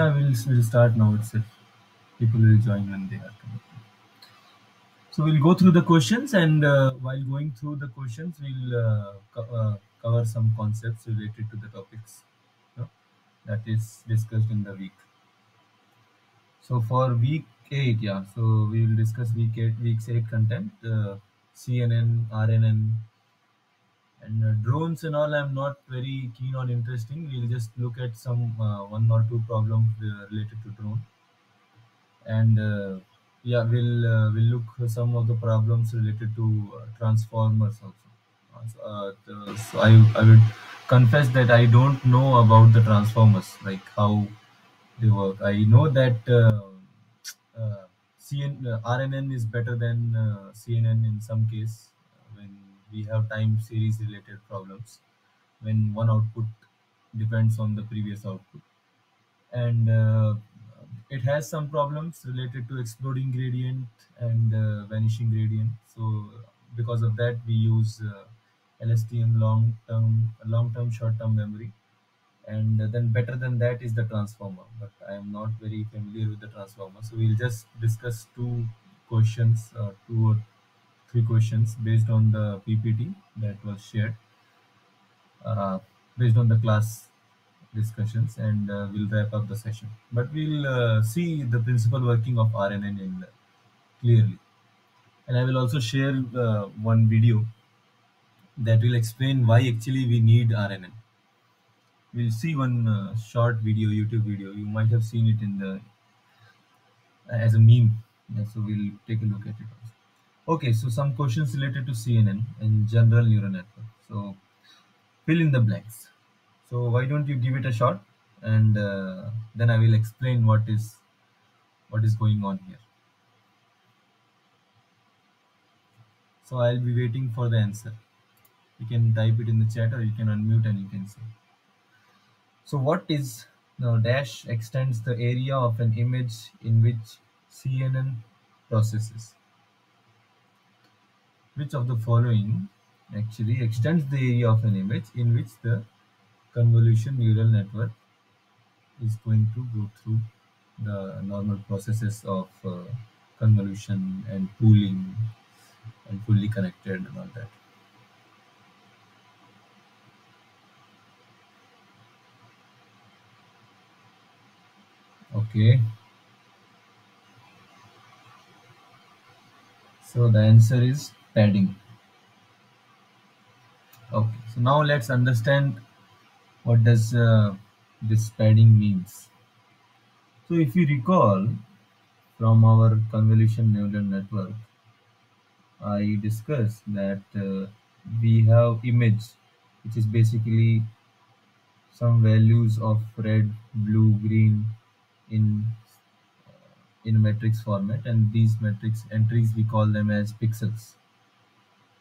Yeah, we'll, we'll start now itself. People will join when they are coming. So we'll go through the questions, and uh, while going through the questions, we'll uh, co- uh, cover some concepts related to the topics you know, that is discussed in the week. So for week eight, yeah, so we will discuss week eight, week eight content, uh, CNN, RNN, and uh, drones and all. I'm not very keen on interesting. We'll just look at some uh, one or two problems uh, related to drone and uh, yeah we'll uh, we'll look some of the problems related to uh, transformers also so, so I, I would confess that i don't know about the transformers like how they work i know that CN, rnn is better than cnn in some case we have time series related problems when one output depends on the previous output. And uh, it has some problems related to exploding gradient and uh, vanishing gradient. So because of that we use uh, lstm long term long term short term memory. And then better than that is the transformer but i am not very familiar with the transformer. So we'll just discuss two questions uh, two or three questions based on the ppt that was shared uh, based on the class discussions and uh, we'll wrap up the session. But we'll uh, see the principal working of RNN in, clearly. And I will also share uh, one video that will explain why actually we need RNN. We'll see one uh, short video, YouTube video. You might have seen it in the as a meme. Yeah, so we'll take a look at it. Also. Okay, so some questions related to CNN and general neural network. So fill in the blanks. So why don't you give it a shot, and uh, then I will explain what is what is going on here. So I'll be waiting for the answer. You can type it in the chat, or you can unmute and you can say. So what is now dash extends the area of an image in which CNN processes. Which of the following actually extends the area of an image in which the convolution neural network is going to go through the normal processes of uh, convolution and pooling and fully connected and all that. Okay. So the answer is padding. Okay. So now let's understand what does uh, this padding means. So if you recall from our convolution neural network, I discussed that uh, we have image, which is basically some values of red, blue, green in in matrix format, and these matrix entries we call them as pixels.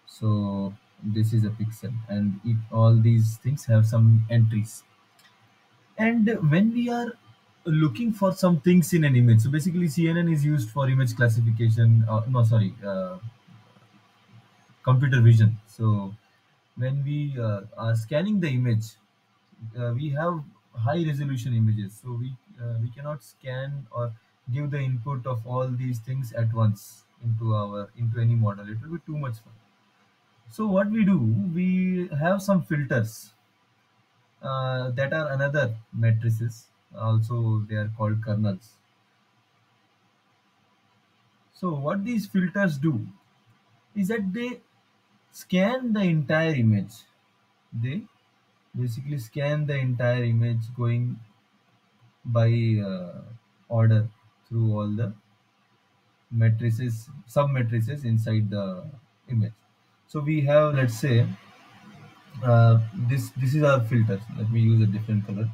So this is a pixel, and it, all these things have some entries. And when we are looking for some things in an image, so basically CNN is used for image classification. Uh, no, sorry, uh, computer vision. So when we uh, are scanning the image, uh, we have high resolution images. So we uh, we cannot scan or give the input of all these things at once into our into any model. It will be too much fun. So what we do, we have some filters uh, that are another matrices. Also, they are called kernels. So what these filters do is that they scan the entire image. They basically scan the entire image going by uh, order through all the matrices, sub matrices inside the image. So we have, let's say, uh, this this is our filter. Let me use a different color.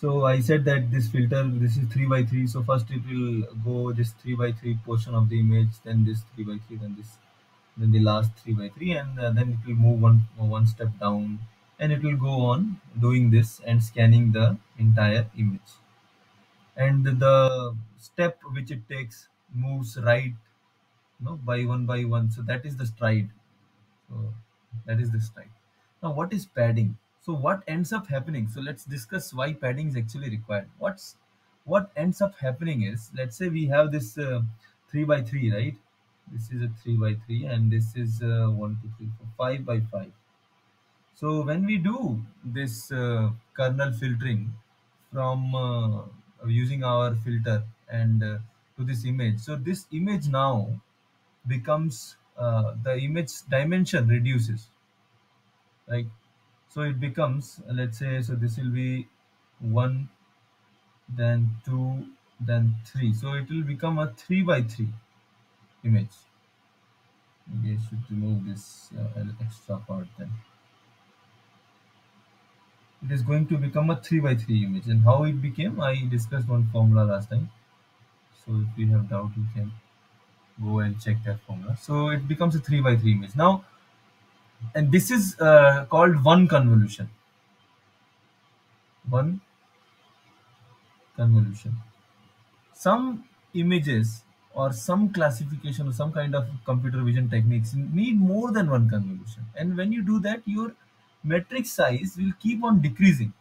So I said that this filter, this is three by three. So first it will go this three by three portion of the image, then this three by three, then this, then the last three by three, and uh, then it will move one one step down, and it will go on doing this and scanning the entire image. And the step which it takes moves right, you know, by one by one. So that is the stride. So that is the stride. Now, what is padding? So what ends up happening? So let's discuss why padding is actually required. What's what ends up happening is let's say we have this uh, 3 by 3 right this is a 3 by 3 and this is uh, 1 2 3 4 5 by 5 so when we do this uh, kernel filtering from uh, using our filter and uh, to this image, so this image now becomes uh, the image dimension reduces, right? So it becomes let's say so this will be one, then two, then three. So it will become a three by three image. Maybe I should remove this uh, extra part then. it is going to become a 3 by 3 image and how it became i discussed one formula last time so if you have doubt you can go and check that formula. So it becomes a 3 by 3 image. Now and this is uh, called one convolution. One convolution. Some images or some classification or some kind of computer vision techniques need more than one convolution. And when you do that your matrix size will keep on decreasing.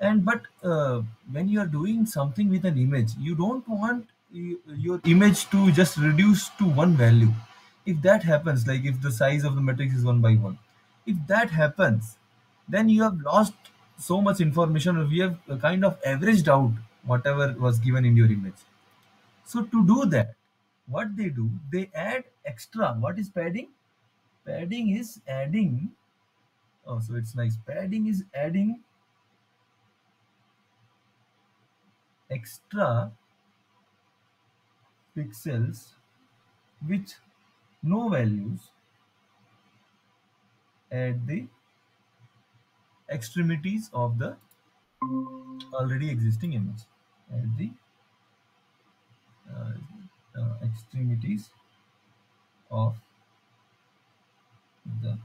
And but uh, when you are doing something with an image you don't want your image to just reduce to one value. If that happens like if the size of the matrix is one by one if that happens then you have lost so much information or we have kind of averaged out whatever was given in your image. So to do that what they do they add extra. What is padding? Padding is adding oh so it's nice. Padding is adding extra pixels with no values at the extremities of the already existing image. At the uh, uh, extremities of the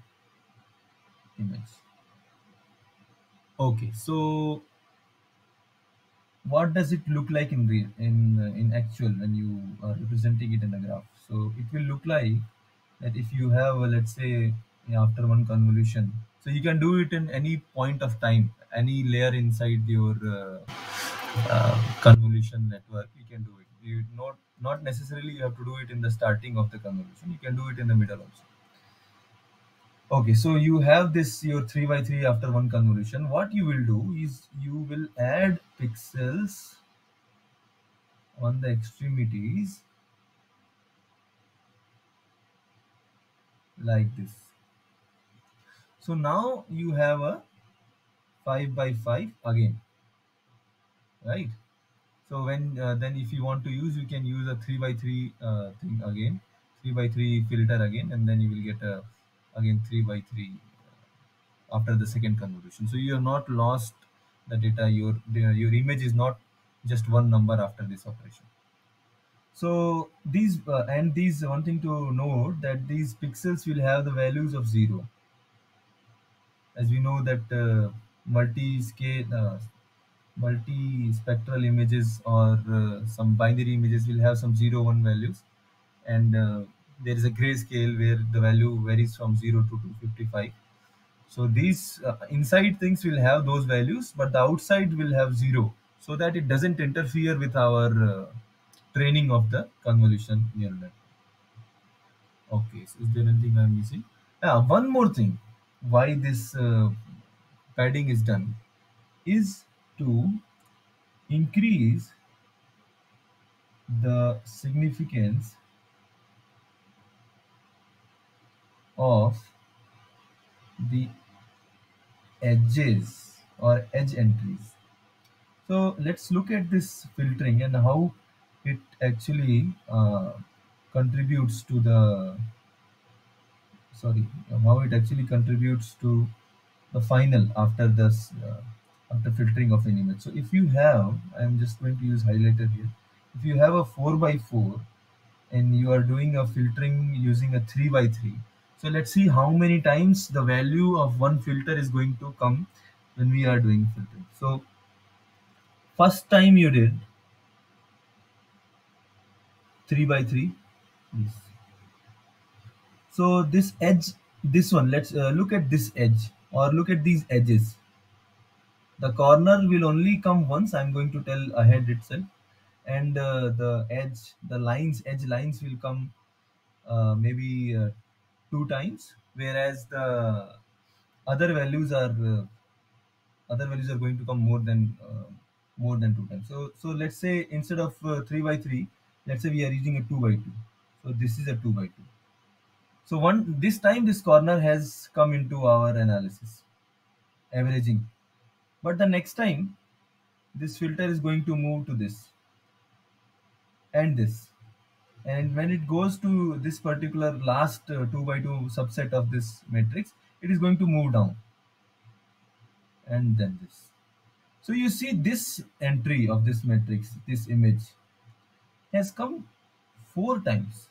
image. Okay so what does it look like in real in in actual when you are representing it in a graph? So it will look like that if you have uh, let's say after one convolution so you can do it in any point of time any layer inside your uh, uh, convolution network you can do it. You not not necessarily you have to do it in the starting of the convolution you can do it in the middle also okay so you have this your 3 by 3 after one convolution. What you will do is you will add pixels on the extremities like this. So now you have a 5 by 5 again right? So when uh, then if you want to use you can use a 3 by 3 uh, thing again 3 by 3 filter again and then you will get a again 3 by 3 after the second convolution. So you have not lost the data. Your your image is not just one number after this operation. So these uh, and these one thing to note that these pixels will have the values of zero. As we know that uh, multi-scale uh, multi-spectral images or uh, some binary images will have some zero one values. And uh, there is a grayscale where the value varies from 0 to 255 so these uh, inside things will have those values but the outside will have zero so that it doesn't interfere with our uh, training of the convolution neural network okay so is there anything i'm missing? Yeah one more thing why this uh, padding is done is to increase the significance of the edges or edge entries. So let's look at this filtering and how it actually uh, contributes to the sorry how it actually contributes to the final after this uh, after filtering of an image. So if you have, I'm just going to use highlighter here. If you have a four by four and you are doing a filtering using a 3 by 3 so let's see how many times the value of one filter is going to come when we are doing filtering so first time you did 3 by 3 yes. so this edge this one let's uh, look at this edge or look at these edges. The corner will only come once i'm going to tell ahead itself. And uh, the edge the lines edge lines will come uh, maybe uh, two times whereas the other values are uh, other values are going to come more than uh, more than two times. So so let's say instead of uh, 3 by 3 let's say we are using a 2 by 2 so this is a 2 by 2 so one this time this corner has come into our analysis averaging. But the next time this filter is going to move to this and this and when it goes to this particular last uh, 2 by 2 subset of this matrix it is going to move down. And then this. So you see this entry of this matrix this image has come four times.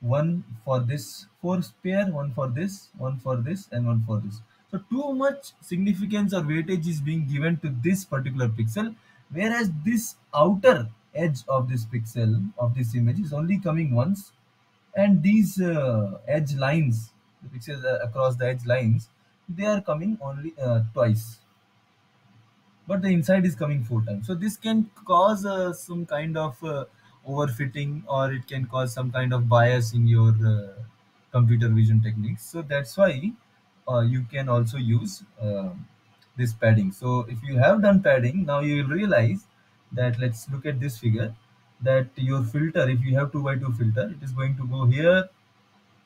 One for this fourth pair one for this one for this and one for this. So too much significance or weightage is being given to this particular pixel whereas this outer edge of this pixel of this image is only coming once. And these uh, edge lines the pixels uh, across the edge lines they are coming only uh, twice. But the inside is coming four times. So this can cause uh, some kind of uh, overfitting or it can cause some kind of bias in your uh, computer vision techniques. So that's why you can also use um this padding. So if you have done padding now you will realize that let's look at this figure that your filter if you have 2 by 2 filter it is going to go here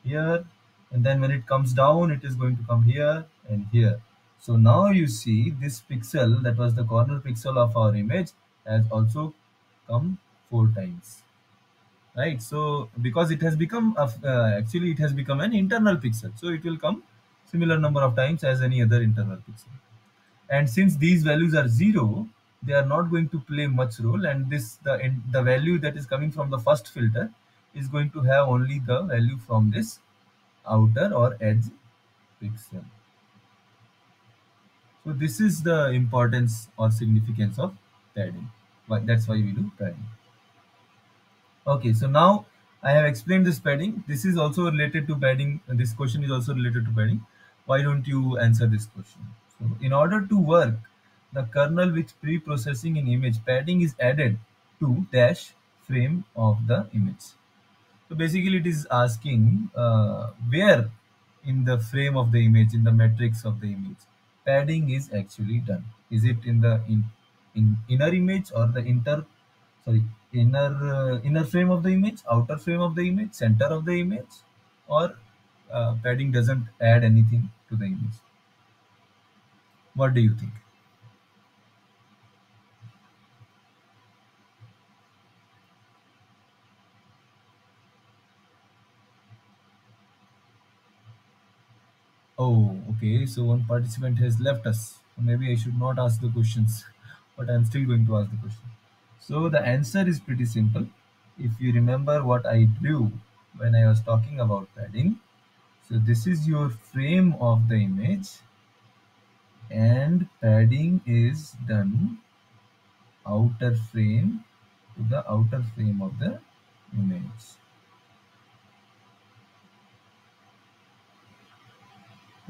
here and then when it comes down it is going to come here and here. So now you see this pixel that was the corner pixel of our image has also come four times right? So because it has become a, uh, actually it has become an internal pixel so it will come similar number of times as any other internal pixel. And since these values are zero they are not going to play much role and this the the value that is coming from the first filter is going to have only the value from this outer or edge pixel. So this is the importance or significance of padding. Why that's why we do padding. Okay so now i have explained this padding. This is also related to padding. This question is also related to padding. Why don't you answer this question? So in order to work the kernel with pre-processing in image. Padding is added to dash frame of the image. So basically it is asking uh, where in the frame of the image in the matrix of the image padding is actually done. Is it in the in, in inner image or the inter sorry inner uh, inner frame of the image outer frame of the image center of the image or uh, padding doesn't add anything to the image? What do you think oh okay. So one participant has left us. Maybe i should not ask the questions but i'm still going to ask the question. So the answer is pretty simple. If you remember what i drew when i was talking about padding so this is your frame of the image and padding is done outer frame to the outer frame of the image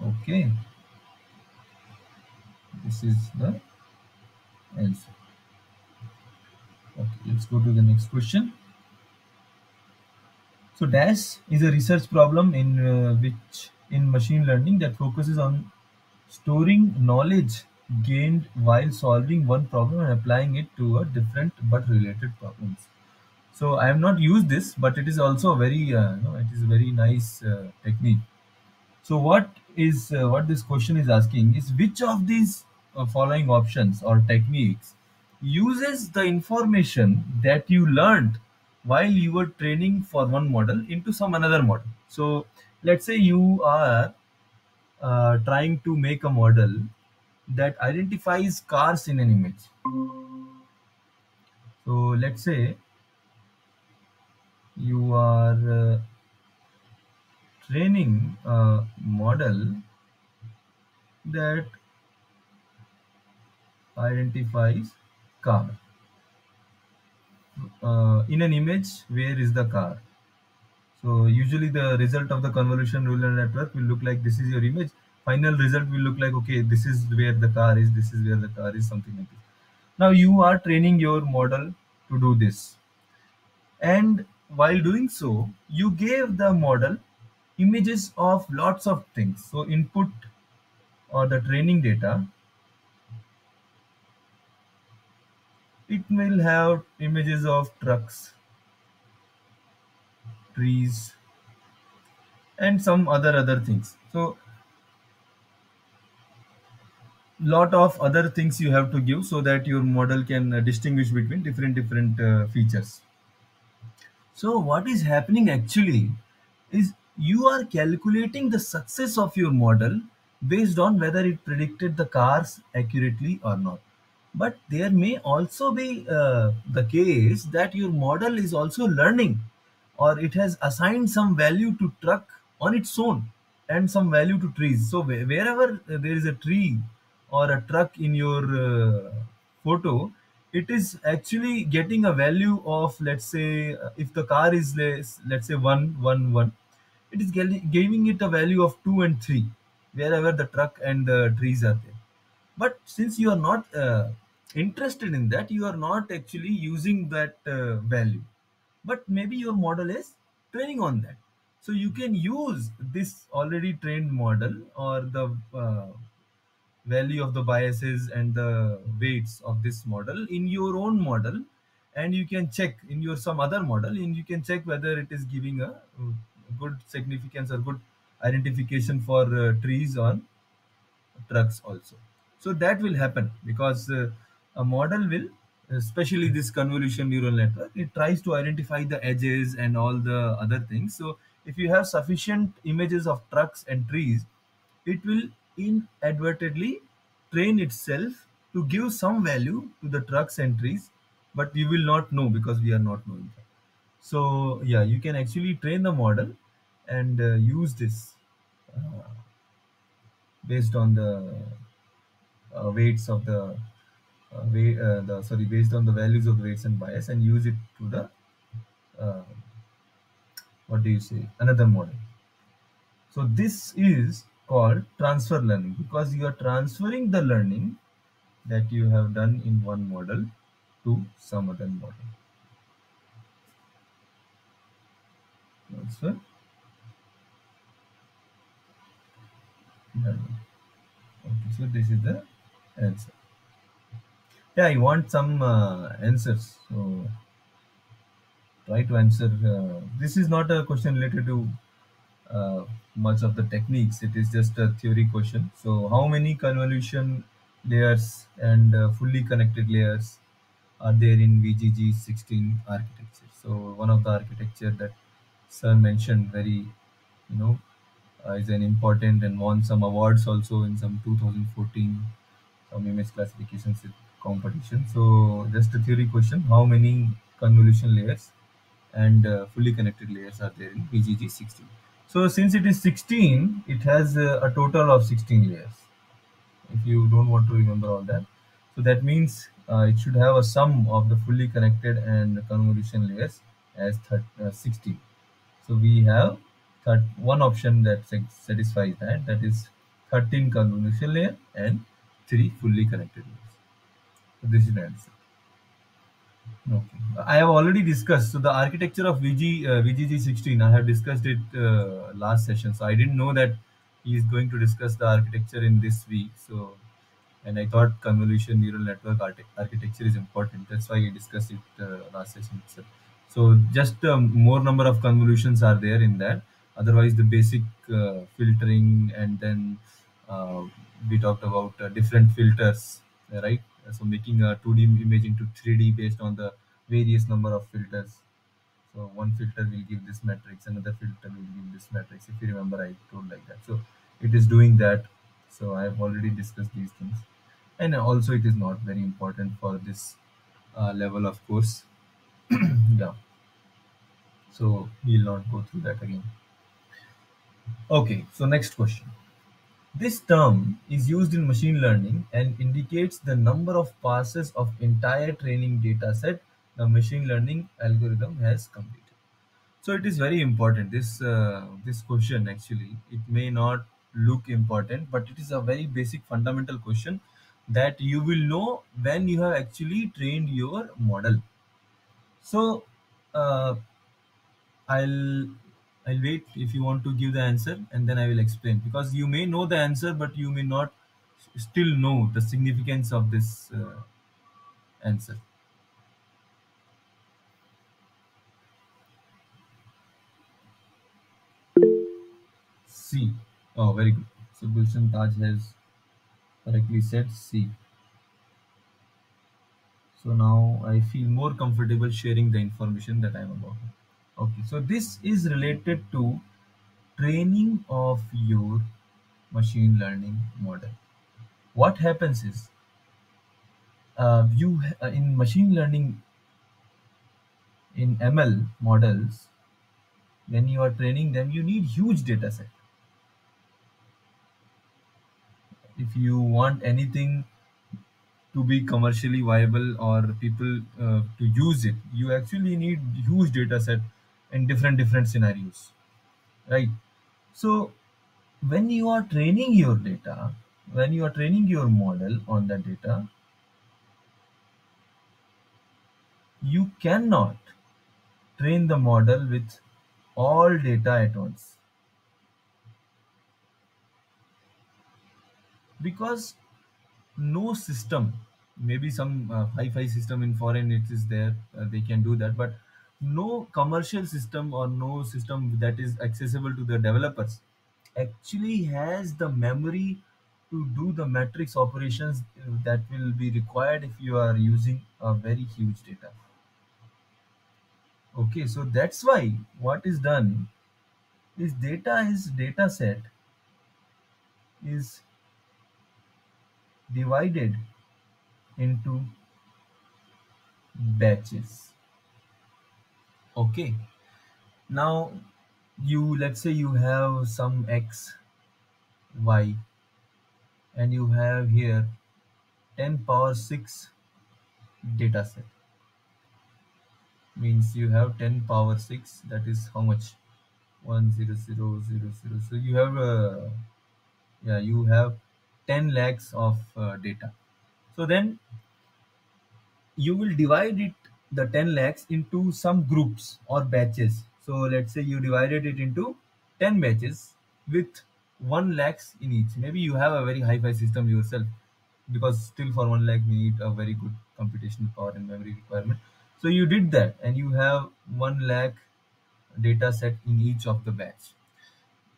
okay. This is the answer. Okay let's go to the next question. So dash is a research problem in uh, which in machine learning that focuses on storing knowledge gained while solving one problem and applying it to a different but related problems. So i have not used this but it is also a very uh, it is a very nice uh, technique. So what is uh, what this question is asking is which of these uh, following options or techniques uses the information that you learned while you were training for one model into some another model. So let's say you are uh, trying to make a model that identifies cars in an image. So let's say you are uh, training a model that identifies car. Uh, in an image where is the car? So usually the result of the convolution neural network will look like this is your image. Final result will look like okay this is where the car is this is where the car is something like this. Now you are training your model to do this. And while doing so you gave the model images of lots of things. So input or the training data it will have images of trucks trees and some other other things. So lot of other things you have to give so that your model can uh, distinguish between different different uh, features. So what is happening actually is you are calculating the success of your model based on whether it predicted the cars accurately or not but there may also be uh, the case that your model is also learning or it has assigned some value to truck on its own and some value to trees. So wherever there is a tree or a truck in your uh, photo, it is actually getting a value of let's say uh, if the car is less, let's say one one one, it is giving it a value of two and three wherever the truck and the trees are there. But since you are not uh, interested in that you are not actually using that uh, value. But maybe your model is training on that. So you can use this already trained model or the uh, value of the biases and the weights of this model in your own model. And you can check in your some other model and you can check whether it is giving a good significance or good identification for uh, trees on trucks also. So that will happen because uh, a model will especially this convolution neural network it tries to identify the edges and all the other things. So if you have sufficient images of trucks and trees it will inadvertently train itself to give some value to the trucks and trees but we will not know because we are not knowing that so yeah you can actually train the model and uh, use this uh, based on the uh, weights of the uh, weight, uh, the sorry based on the values of the weights and bias and use it to the uh, what do you say another model. So this is called transfer learning because you are transferring the learning that you have done in one model to some other model learning okay so this is the answer yeah i want some uh, answers so try to answer uh, this is not a question related to uh, much of the techniques it is just a theory question. So how many convolution layers and uh, fully connected layers are there in vgg 16 architecture? So one of the architecture that sir mentioned very you know uh, is an important and won some awards also in some 2014 some image classification sy- competition so just a theory question how many convolution layers and uh, fully connected layers are there in VGG 16. So since it is 16, it has uh, a total of 16 layers. If you don't want to remember all that, so that means uh, it should have a sum of the fully connected and convolution layers as thir- uh, 16. So we have thir- one option that satisfies that, that is 13 convolution layer and three fully connected layers. So this is the answer. Okay. I have already discussed. So the architecture of VG uh, VGG16, I have discussed it uh, last session. So I didn't know that he is going to discuss the architecture in this week. So and I thought convolution neural network architecture is important. That's why I discussed it uh, last session itself. So just um, more number of convolutions are there in that. Otherwise, the basic uh, filtering and then uh, we talked about uh, different filters, right? So making a 2D image into 3D based on the various number of filters. So one filter will give this matrix, another filter will give this matrix. If you remember, I told like that. So it is doing that. So I have already discussed these things, and also it is not very important for this uh, level of course. yeah. So we'll not go through that again. Okay. So next question. This term is used in machine learning and indicates the number of passes of entire training data set the machine learning algorithm has completed. So it is very important. This uh, this question actually it may not look important but it is a very basic fundamental question that you will know when you have actually trained your model so uh, i'll i'll wait if you want to give the answer and then i will explain because you may know the answer but you may not still know the significance of this uh, answer C. Oh, very good. So Gulshan Taj has correctly said C. So now I feel more comfortable sharing the information that I am about. Okay, so this is related to training of your machine learning model. What happens is uh, you uh, in machine learning in ML models when you are training them you need huge data set if you want anything to be commercially viable or people uh, to use it. You actually need huge data set in different different scenarios right? So when you are training your data when you are training your model on that data you cannot train the model with all data at once. Because no system. Maybe some uh, hi-fi system in foreign it is there uh, they can do that but no commercial system or no system that is accessible to the developers actually has the memory to do the matrix operations uh, that will be required if you are using a very huge data. Okay so that's why what is done is data is data set is divided into batches. Okay. Now you let's say you have some x y and you have here 10 power 6 data set. Means you have 10 power 6 that is how much? 10000 so you have uh, yeah you have 10 lakhs of uh, data. So then you will divide it the 10 lakhs into some groups or batches. So let's say you divided it into 10 batches with 1 lakhs in each. Maybe you have a very high-fi system yourself because still for 1 lakh we need a very good computational power and memory requirement. So you did that and you have 1 lakh data set in each of the batch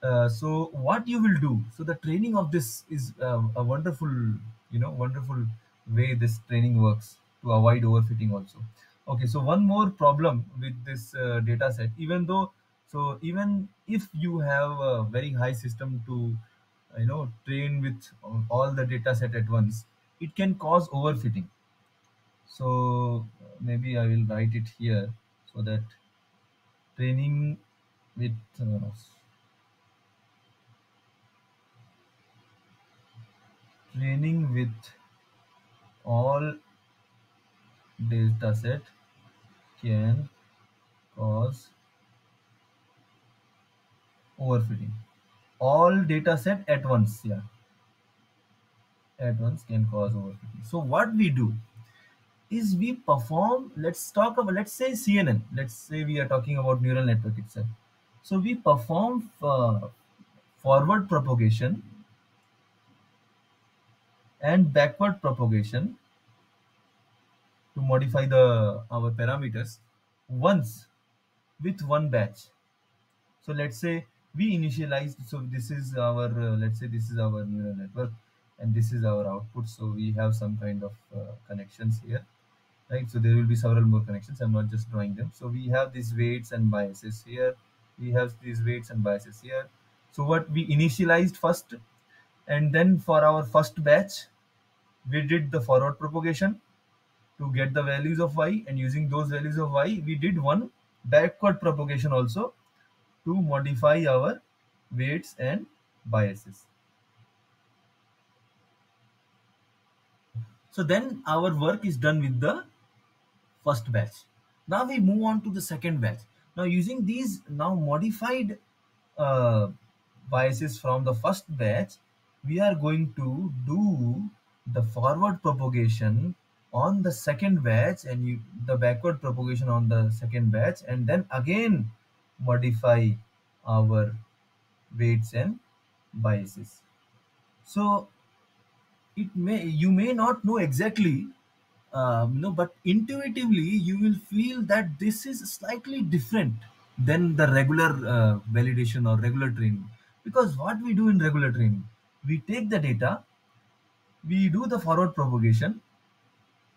uh, so what you will do so the training of this is uh, a wonderful you know wonderful way this training works to avoid overfitting also. Okay so one more problem with this uh, data set. Even though so even if you have a very high system to you know train with all the data set at once it can cause overfitting. So maybe i will write it here so that training with uh, training with all data set can cause overfitting. All data set at once yeah. At once can cause overfitting. So what we do is we perform let's talk about let's say cnn let's say we are talking about neural network itself. So we perform uh, forward propagation and backward propagation to modify the our parameters once with one batch. So let's say we initialized so this is our uh, let's say this is our neural network and this is our output. So we have some kind of uh, connections here right? So there will be several more connections. I'm not just drawing them. So we have these weights and biases here. We have these weights and biases here. So what we initialized first and then for our first batch we did the forward propagation to get the values of y. And using those values of y we did one backward propagation also to modify our weights and biases. So then our work is done with the first batch. Now we move on to the second batch. Now using these now modified uh, biases from the first batch, we are going to do the forward propagation on the second batch and you, the backward propagation on the second batch and then again modify our weights and biases. So it may you may not know exactly um, but intuitively you will feel that this is slightly different than the regular uh, validation or regular training because what we do in regular training we take the data we do the forward propagation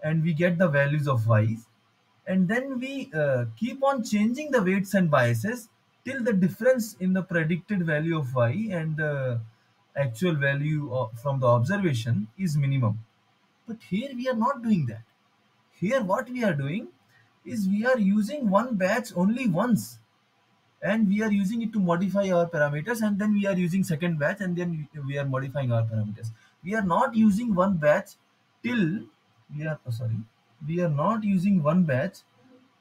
and we get the values of y's and then we uh, keep on changing the weights and biases till the difference in the predicted value of y and the actual value of, from the observation is minimum. But here we are not doing that. Here what we are doing is we are using one batch only once and we are using it to modify our parameters and then we are using second batch and then we are modifying our parameters. We are not using one batch till we are oh, sorry. We are not using one batch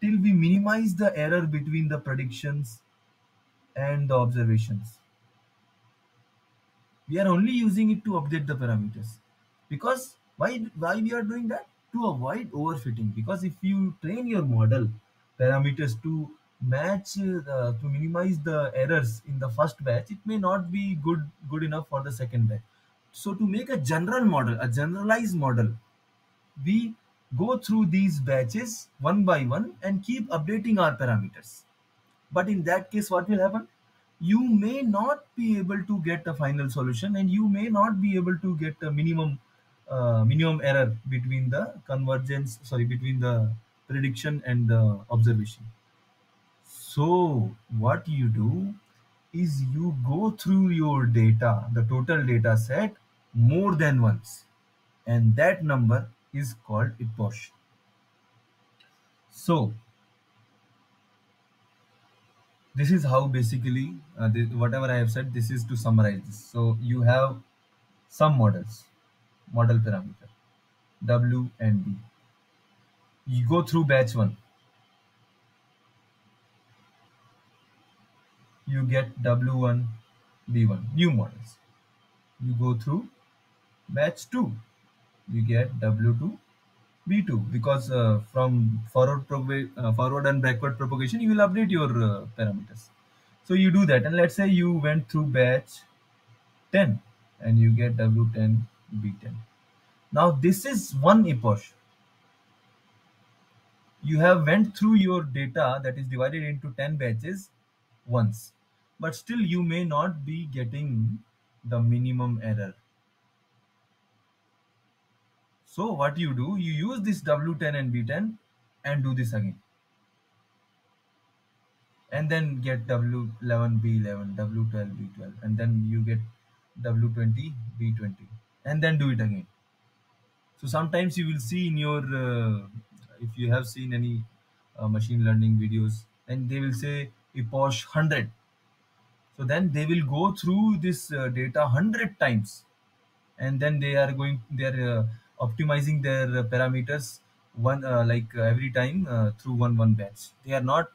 till we minimize the error between the predictions and the observations. We are only using it to update the parameters. Because why why we are doing that? To avoid overfitting. Because if you train your model parameters to match uh, to minimize the errors in the first batch it may not be good good enough for the second batch. So to make a general model a generalized model we go through these batches one by one and keep updating our parameters. But in that case what will happen? You may not be able to get a final solution and you may not be able to get a minimum uh, minimum error between the convergence sorry between the prediction and the observation so what you do is you go through your data the total data set more than once. And that number is called epoch so this is how basically uh, this, whatever i have said this is to summarize this. So you have some models model parameter w and b you go through batch 1 you get w1 b1 new models. You go through batch 2 you get w2 b2 because uh, from forward uh, forward and backward propagation you will update your uh, parameters. So you do that. And let's say you went through batch 10 and you get w10 b10 now this is one epoch. You have went through your data that is divided into 10 batches once but still you may not be getting the minimum error. So what you do you use this w10 and b10 and do this again. And then get w11 b11 w12 b12 and then you get w20 b20 and then do it again. So sometimes you will see in your uh, if you have seen any uh, machine learning videos and they will say epoch 100 so then they will go through this uh, data 100 times. And then they are going they are uh, optimizing their uh, parameters one like every time through one one batch. They are not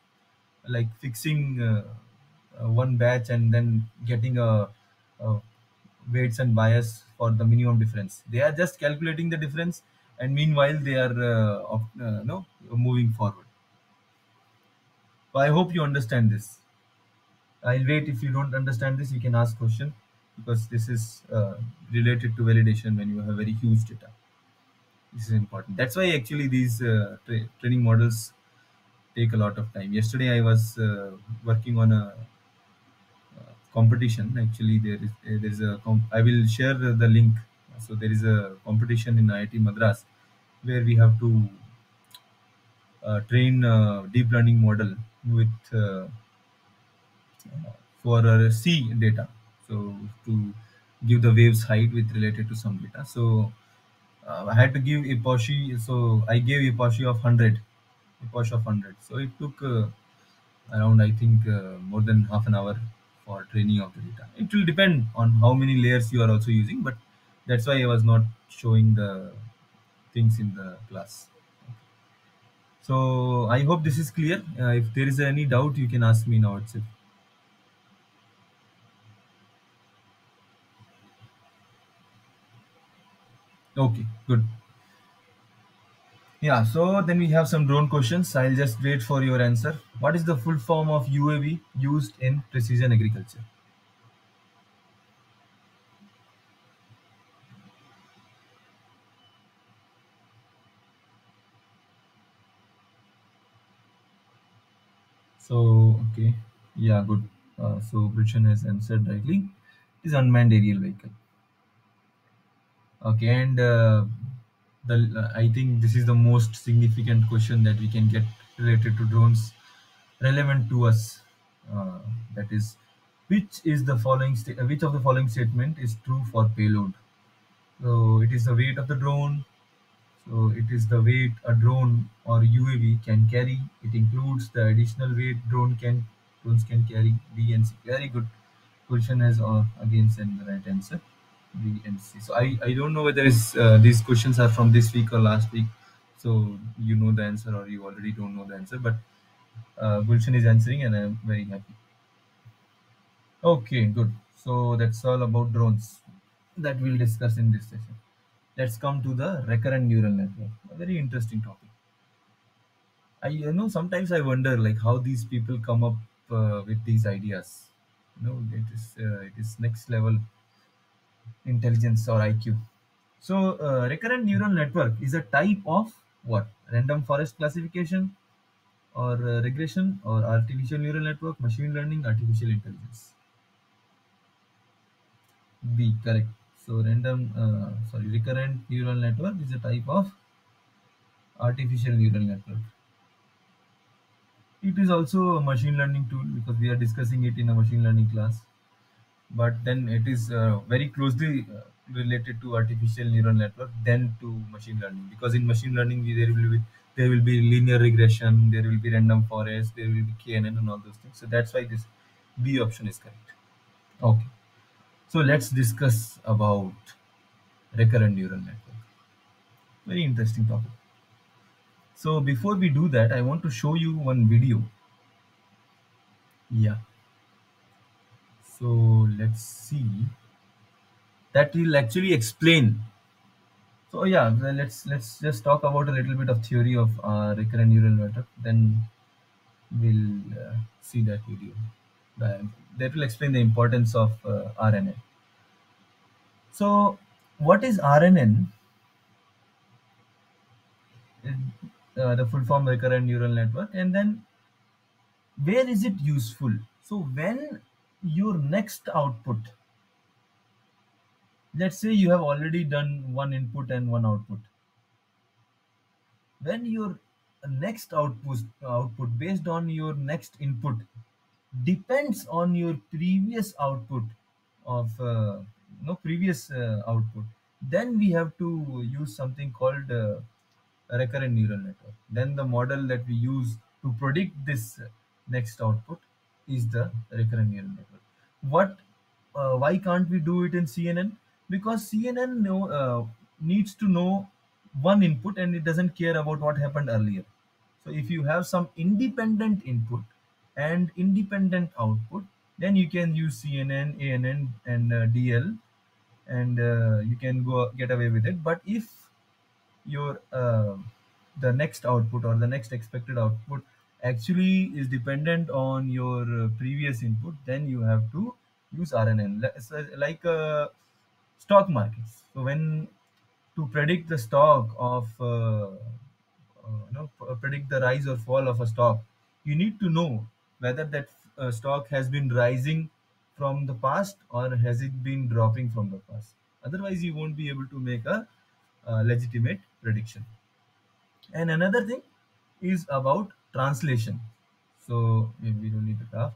like fixing one batch and then getting a, a weights and bias for the minimum difference. They are just calculating the difference and meanwhile they are uh, uh, no moving forward. So i hope you understand this i'll wait. If you don't understand this you can ask question because this is uh, related to validation when you have very huge data. This is important. That's why actually these uh, tra- training models take a lot of time. Yesterday i was uh, working on a competition. Actually there is uh, there is a i will share the link. So there is a competition in iit madras where we have to uh, train deep learning model with uh, for uh, sea data. So to give the waves height with related to some data. So uh, i had to give epoch so i gave epoch of 100 epoch of 100 so it took uh, around i think uh, more than half an hour for training of the data. It will depend on how many layers you are also using but that's why i was not showing the things in the class. So i hope this is clear. Uh, if there is any doubt you can ask me now itself Okay, good. Yeah, so then we have some drone questions. I'll just wait for your answer. What is the full form of UAV used in precision agriculture? So, okay. Yeah, good. Uh, so, Brishan has answered rightly. It is unmanned aerial vehicle. Okay, and uh, the I think this is the most significant question that we can get related to drones relevant to us. Uh, that is, which is the following uh, which of the following statement is true for payload? So it is the weight of the drone. So it is the weight a drone or UAV can carry. It includes the additional weight drone can drones can carry. B and C. Very good. Question has uh, again sent the right answer. B. So I, I don't know whether uh, these questions are from this week or last week. So you know the answer or you already don't know the answer. But uh, Gulshan is answering and I'm very happy. Okay, good. So that's all about drones that we'll discuss in this session. Let's come to the recurrent neural network. A very interesting topic. I you know sometimes I wonder like how these people come up uh, with these ideas. You know, it is uh, it is next level intelligence or IQ. So uh, recurrent neural network is a type of what? Random forest classification or uh, regression or artificial neural network, machine learning, artificial intelligence. B correct. So random, uh, sorry, recurrent neural network is a type of artificial neural network. It is also a machine learning tool because we are discussing it in a machine learning class. But then it is uh, very closely uh, related to artificial neural network than to machine learning because in machine learning there will be there will be linear regression, there will be random forest, there will be KNN and all those things. So that's why this B option is correct. Okay. So let's discuss about recurrent neural network. Very interesting topic. So before we do that, I want to show you one video. Yeah. So let's see. That will actually explain. So yeah, let's let's just talk about a little bit of theory of uh, recurrent neural network. Then we'll uh, see that video. That that will explain the importance of uh, RNN. So what is RNN? Uh, the full form recurrent neural network, and then where is it useful? So when your next output. Let's say you have already done one input and one output. When your next output output based on your next input depends on your previous output of uh, no previous uh, output then we have to use something called uh, a recurrent neural network. Then the model that we use to predict this next output is the recurrent neural network. What uh, why can't we do it in cnn because cnn know, uh, needs to know one input and it doesn't care about what happened earlier. So if you have some independent input and independent output, then you can use CNN, ANN, and uh, DL, and uh, you can go get away with it. But if your uh, the next output or the next expected output actually is dependent on your uh, previous input, then you have to use RNN. Like uh, stock markets. So when to predict the stock of uh, uh, you know predict the rise or fall of a stock you need to know whether that uh, stock has been rising from the past or has it been dropping from the past otherwise you won't be able to make a, uh legitimate prediction and another thing is about translation. So we don't need to talk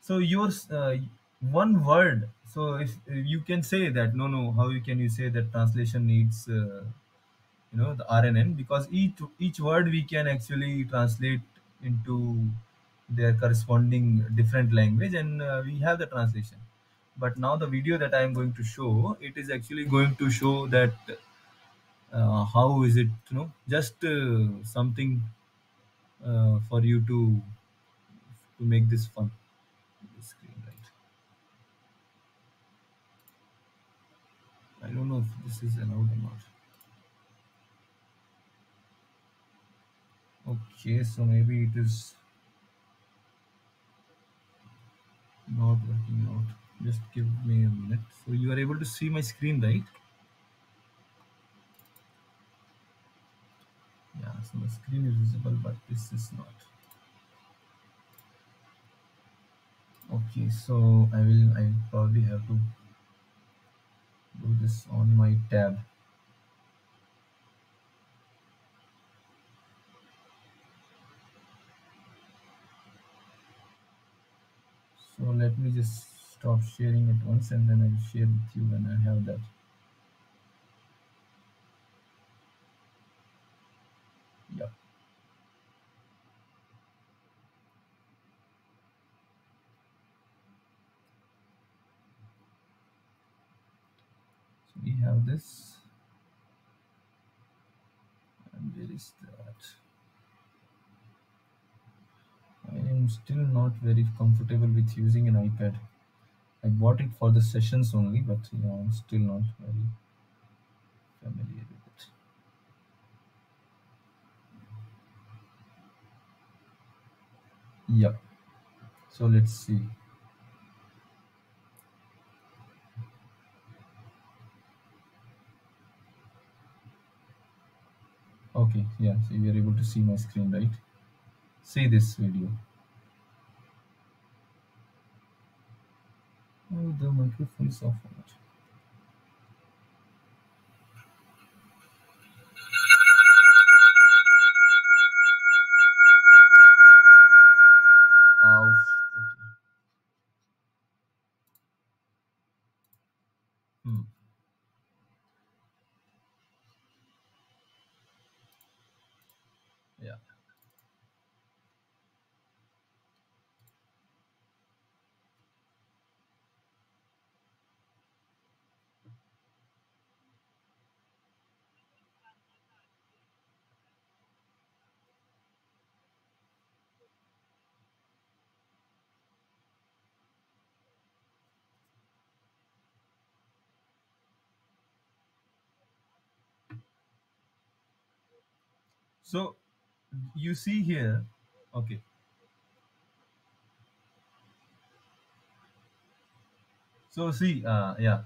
so yours uh, one word. So if you can say that no no how you can you say that translation needs uh, you know the rnn because each each word we can actually translate into their corresponding different language and uh, we have the translation. But now the video that i am going to show it is actually going to show that uh, how is it you know just uh, something uh, for you to to make this fun screen right? I don't know if this is allowed or not. Okay so maybe it is not working out. Just give me a minute. So you are able to see my screen right? Yeah, so the screen is visible, but this is not. Okay, so I will I probably have to do this on my tab. So let me just stop sharing it once and then I'll share with you when I have that. So we have this. And where is that? I am still not very comfortable with using an iPad. I bought it for the sessions only, but yeah, I'm still not very familiar with it. Yeah. So let's see. Okay, yeah, so you are able to see my screen, right? See this video. Oh, the microphone is off. So you see here. Okay. So see, uh, yeah.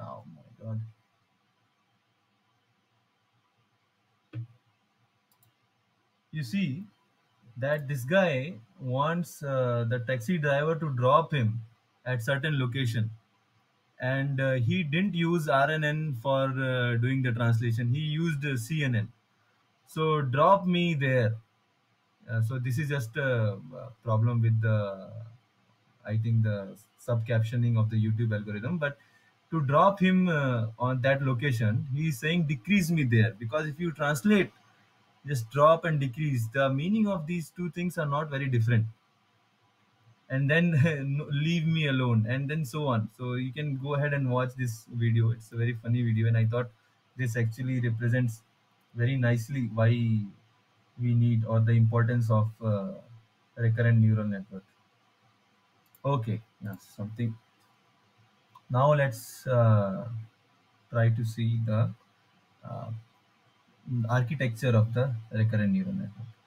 Oh my god. You see that this guy wants uh, the taxi driver to drop him at certain location, and uh, he didn't use RNN for uh, doing the translation. He used uh, CNN. So drop me there. Uh, so this is just a, uh problem with the I think the sub captioning of the YouTube algorithm. But to drop him uh, on that location, he is saying decrease me there because if you translate just drop and decrease, the meaning of these two things are not very different. And then leave me alone, and then so on. So you can go ahead and watch this video. It's a very funny video, and I thought this actually represents very nicely why we need or the importance of uh, recurrent neural network. Okay, something Now let's uh, try to see the uh, architecture of the recurrent neural network.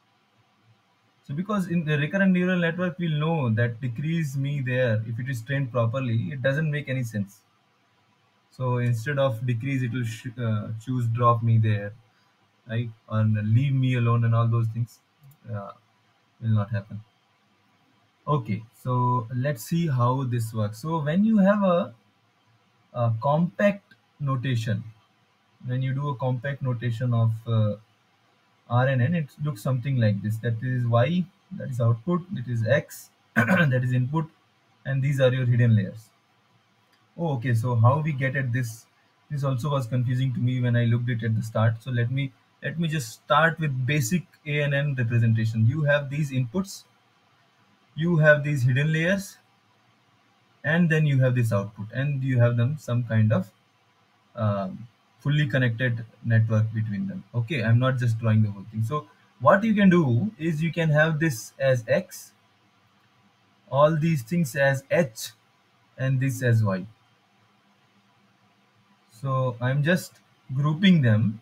So because in the recurrent neural network, we'll know that decrease me there, if it is trained properly, it doesn't make any sense. So instead of decrease, it will uh, choose drop me there, right? And leave me alone and all those things uh, will not happen. Okay, so let's see how this works. So when you have a, a compact notation, when you do a compact notation of uh, RNN, it looks something like this. That is Y, that is output, that is X, that is input, and these are your hidden layers. Oh, okay. So how we get at this? This also was confusing to me when I looked it at the start. So let me let me just start with basic ANN representation. You have these inputs, you have these hidden layers, and then you have this output, and you have them some kind of um, fully connected network between them. Okay, I'm not just drawing the whole thing. So what you can do is you can have this as X, all these things as H, and this as Y. So I'm just grouping them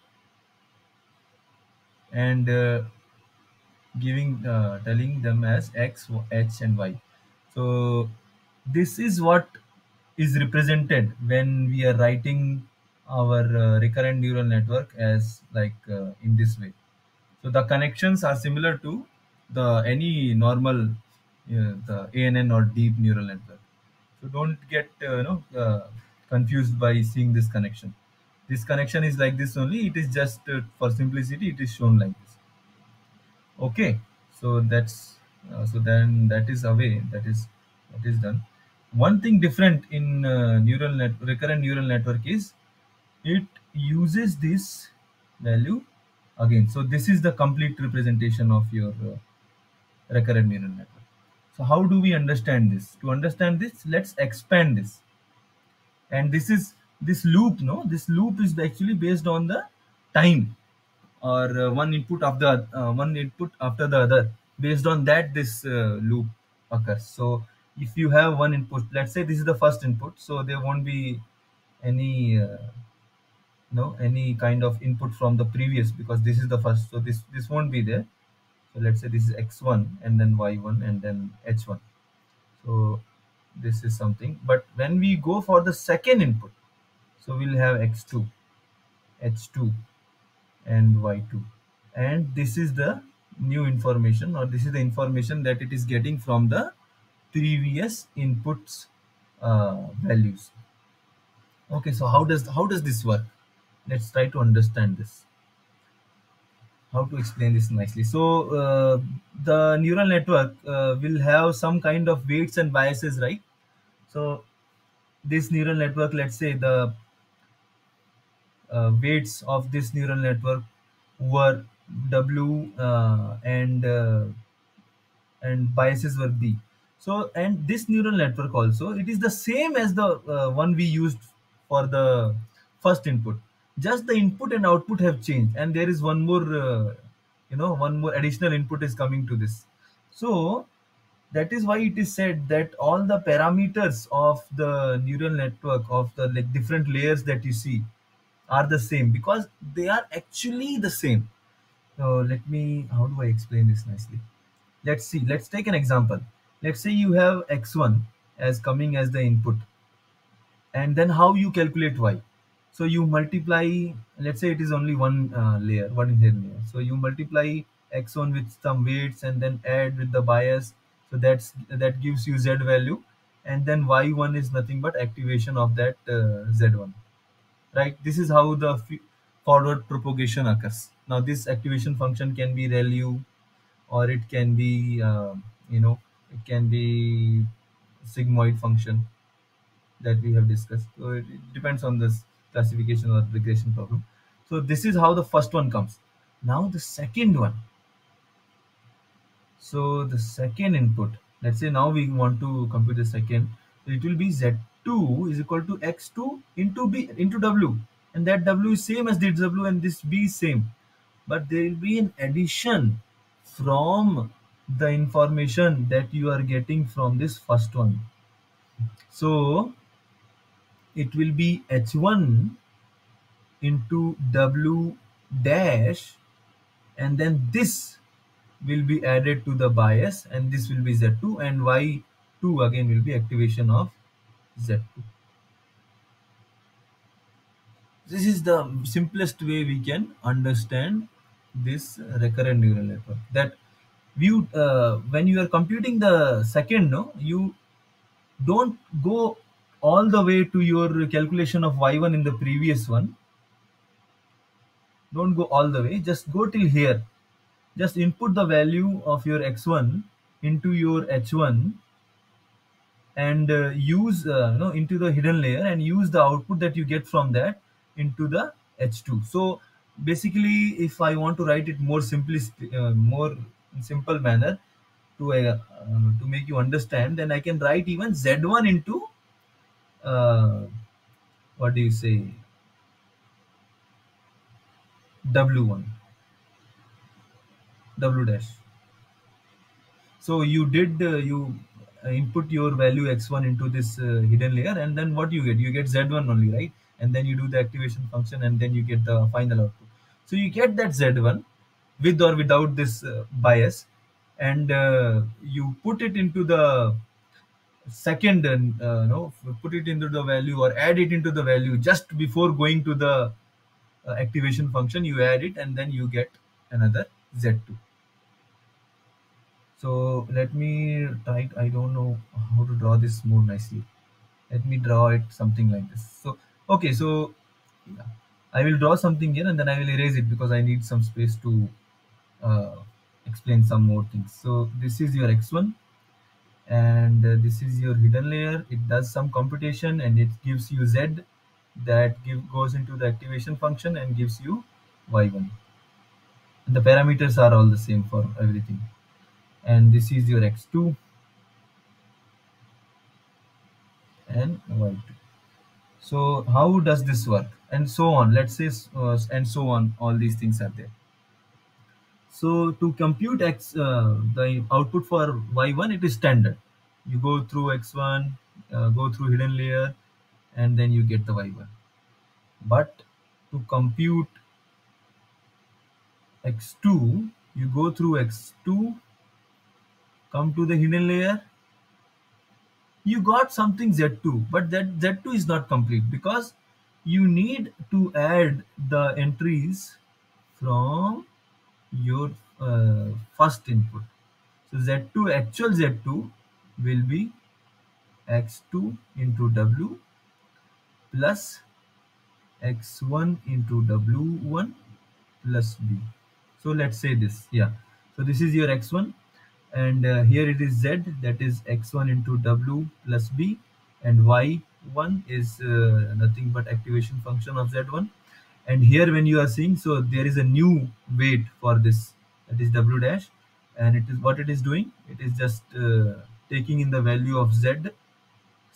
and uh, giving uh, telling them as x h and y so this is what is represented when we are writing our uh, recurrent neural network as like uh, in this way. So the connections are similar to the any normal uh, the ann or deep neural network. So don't get uh, you know uh, confused by seeing this connection. This connection is like this only. It is just for simplicity it is shown like this. Okay. So that's so then that is away that is that is done. One thing different in uh, neural net recurrent neural network is it uses this value. Again so this is the complete representation of your uh, recurrent neural network. So how do we understand this? To understand this let's expand this. And this is this loop no? This loop is actually based on the time or uh, one input of the uh, one input after the other. Based on that this uh, loop occurs. So if you have one input let's say this is the first input so there won't be any uh, no any kind of input from the previous because this is the first so this this won't be there. So let's say this is x1 and then y1 and then h1 so this is something but when we go for the second input so we'll have x2 h2 and y2 and this is the new information or this is the information that it is getting from the previous inputs uh, values. Okay so how does how does this work let's try to understand this. How to explain this nicely? So uh, the neural network uh, will have some kind of weights and biases right? So this neural network let's say the uh, weights of this neural network were w uh, and uh, and biases were b. So and this neural network also it is the same as the uh, one we used for the first input just the input and output have changed. And there is one more uh, you know one more additional input is coming to this. So that is why it is said that all the parameters of the neural network of the like different layers that you see are the same because they are actually the same. So let me how do i explain this nicely? Let's see. Let's take an example. Let's say you have x1 as coming as the input. And then how you calculate y so you multiply let's say it is only one uh, layer one hidden layer. So you multiply x1 with some weights and then add with the bias. So that's that gives you z value. And then y1 is nothing but activation of that uh, z1 right? This is how the forward propagation occurs. Now this activation function can be relu or it can be uh, you know it can be sigmoid function that we have discussed. So it, it depends on this classification or regression problem. So this is how the first one comes. Now the second one. So the second input. Let's say now we want to compute the second. It will be z2 is equal to x2 into b into w. And that w is same as this w and this b is same. But there will be an addition from the information that you are getting from this first one. So it will be h1 into w dash and then this will be added to the bias and this will be z2 and y2 again will be activation of z2 this is the simplest way we can understand this recurrent neural network. That uh, when you are computing the second no you don't go all the way to your calculation of y1 in the previous one. Don't go all the way just go till here. Just input the value of your x1 into your h1 and uh, use uh, you know into the hidden layer and use the output that you get from that into the h2 so basically if i want to write it more simply uh, more simple manner to uh, uh, to make you understand then i can write even z1 into uh, what do you say? W1 w dash. So you did uh, you uh, input your value x1 into this uh, hidden layer and then what do you get? You get z1 only right? And then you do the activation function and then you get the final output. So you get that z1 with or without this uh, bias and uh, you put it into the second and uh, no put it into the value or add it into the value just before going to the uh, activation function you add it and then you get another z2 so let me try i don't know how to draw this more nicely. Let me draw it something like this. So okay so yeah, i will draw something here and then i will erase it because i need some space to uh, explain some more things. So this is your x1 and uh, this is your hidden layer. It does some computation and it gives you z that give goes into the activation function and gives you y1 and the parameters are all the same for everything. And this is your x2 and y2 so how does this work? And so on. Let's say uh, and so on. All these things are there so to compute x uh, the output for y1 it is standard. You go through x1 uh, go through hidden layer and then you get the y1 but to compute x2 you go through x2 come to the hidden layer you got something z2 but that z2 is not complete because you need to add the entries from your uh, first input. So z2 actual z2 will be x2 into w plus x1 into w1 plus b. So let's say this yeah. So this is your x1 and uh, here it is z that is x1 into w plus b and y1 is uh, nothing but activation function of z1 and here when you are seeing so there is a new weight for this. That is w dash. And it is what it is doing it is just uh, taking in the value of z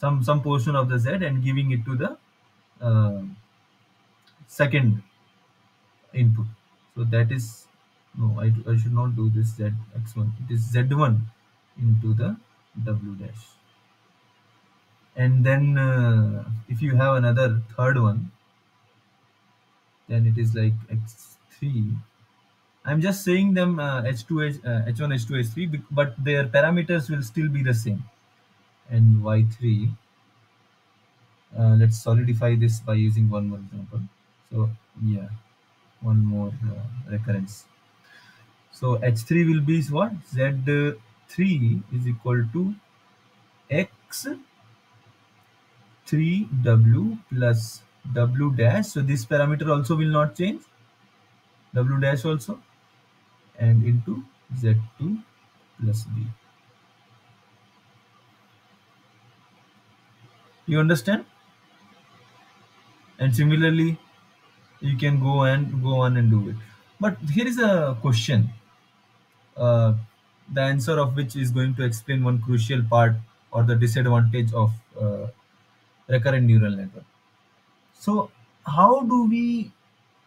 some some portion of the z and giving it to the uh, second input. So that is no I, I should not do this z x1 it is z1 into the w dash. And then uh, if you have another third one then it is like x3 i'm just saying them uh, h2 h, uh, h1 h2 h3 but their parameters will still be the same. And y3 uh, let's solidify this by using one more example. So yeah one more uh, recurrence. So h3 will be what? Z3 is equal to x 3w plus w dash. So this parameter also will not change. W dash also. And into z2 plus b. You understand? And similarly you can go and go on and do it. But here is a question. Uh, the answer of which is going to explain one crucial part or the disadvantage of uh, recurrent neural network so how do we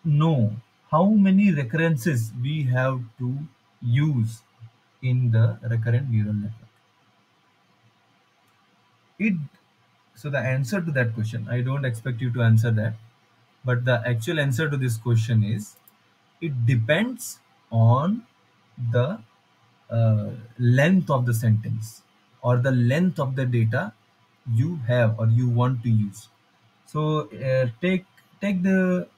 know how many recurrences we have to use in the recurrent neural network? It so the answer to that question i don't expect you to answer that but the actual answer to this question is it depends on the uh, length of the sentence or the length of the data you have or you want to use so uh, take take the